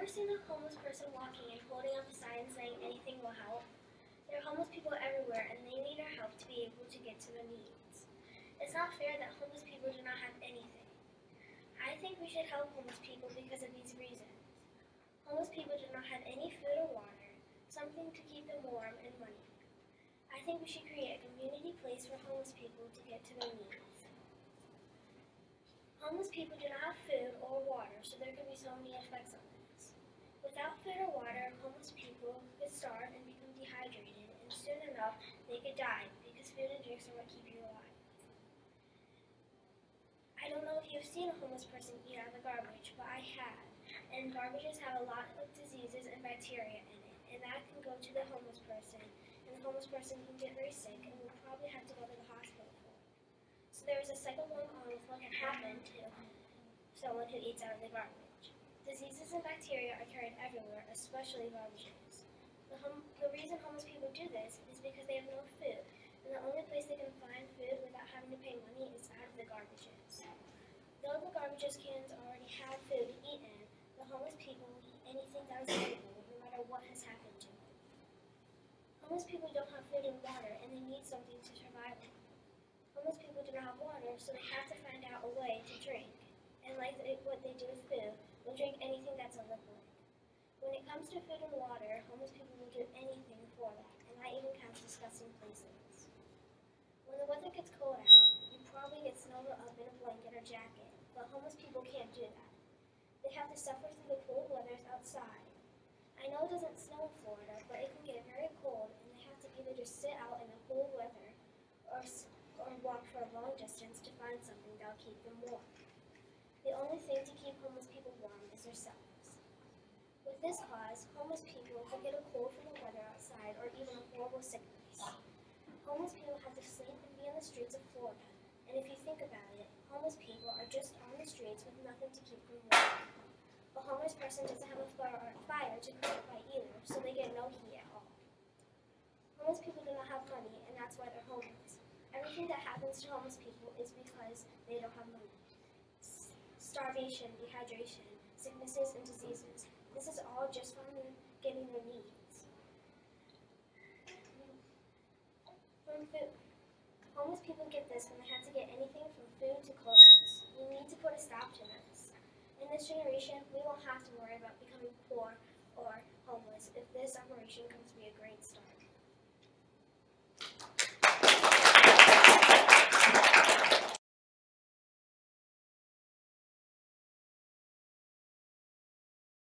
ever seen a homeless person walking and holding up a sign saying anything will help? There are homeless people everywhere and they need our help to be able to get to their needs. It's not fair that homeless people do not have anything. I think we should help homeless people because of these reasons. Homeless people do not have any food or water, something to keep them warm, and money. I think we should create a community place for homeless people to get to their needs. Homeless people do not have food or water, so there could be so many effects on this. Without food or water, homeless people could starve and become dehydrated, and soon enough they could die because food and drinks are what keep you alive. I don't know if you've seen a homeless person eat out of the garbage, but I have. And garbages have a lot of diseases and bacteria in it, and that can go to the homeless person, and the homeless person can get very sick and will probably have to go to the hospital for it. So there is a cycle going on with what can happen to someone who eats out of the garbage. Diseases and bacteria are carried everywhere, especially garbages. The, hom- the reason homeless people do this is because they have no food, and the only place they can find food without having to pay money is out of the garbages. Though the garbages cans already have food to eat in, the homeless people will eat anything that is available, no matter what has happened to them. Homeless people don't have food and water, and they need something to survive on. Homeless people do not have water, so they have to find out a way to drink. And like what they do with food, they'll drink anything that's a liquid. When it comes to food and water, homeless people will do anything for that, and that even counts discussing places. When the weather gets cold out, you probably get snuggled up in a blanket or jacket, but homeless people can't do that. They have to suffer through the cold weathers outside. I know it doesn't snow in Florida, but it can get very cold, and they have to either just sit out in the cold weather or, or walk for a long distance to find something that'll keep them warm. The only thing to keep homeless people warm is themselves. This cause, homeless people will get a cold from the weather outside or even a horrible sickness. Homeless people have to sleep and be on the streets of Florida. And if you think about it, homeless people are just on the streets with nothing to keep them warm. A homeless person doesn't have a fire, fire to cook by either, so they get no heat at all. Homeless people do not have money, and that's why they're homeless. Everything that happens to homeless people is because they don't have money. Starvation, dehydration, sicknesses, and diseases. This is all just from them getting their needs. From food. Homeless people get this when they have to get anything from food to clothes. We need to put a stop to this. In this generation, we won't have to worry about becoming poor or homeless if this operation comes